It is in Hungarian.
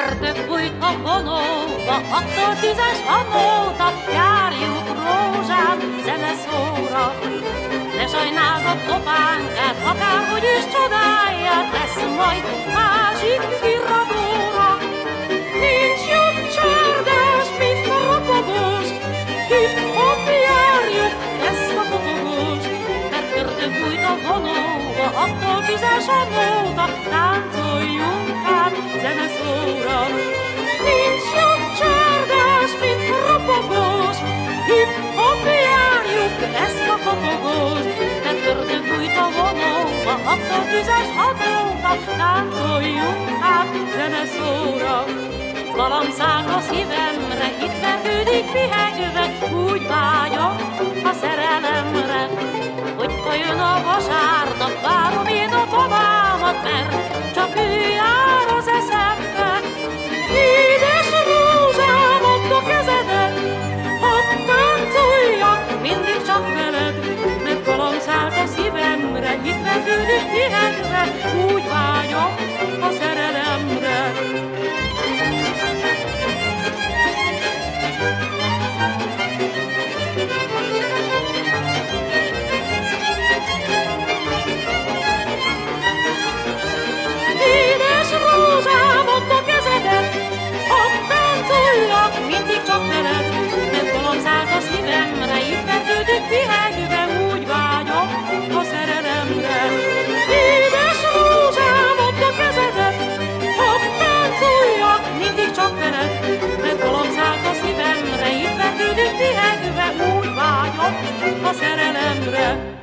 Ördög bújt a vonóba, attól tízes a nóta, járjuk rózsám zeneszóra. Ne sajnáld a kopánkát, akárhogy is csodáját, lesz majd másik virradóra. Nincs jobb csárdás, mint a ropogós, hip-hop járjuk ezt a kopogós, mert ördög bújt a vonóba, attól tízes a nóta, táncoljunk hát vonóba, attól tízes a nóta, táncoljunk hát zeneszóra. Valam száll a szívemre, itt vergődik pihegve, úgy vágyom a szerelemre, hogy jön a vasárnap, várom én a továmat, mert sangre